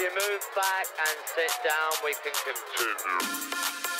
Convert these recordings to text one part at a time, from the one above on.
If you move back and sit down, we can continue.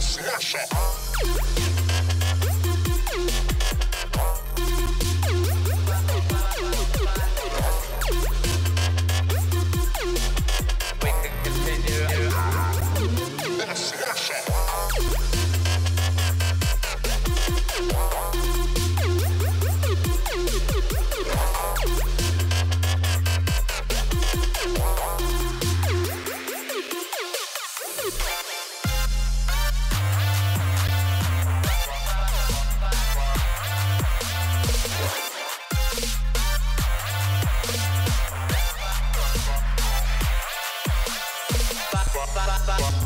Slasher.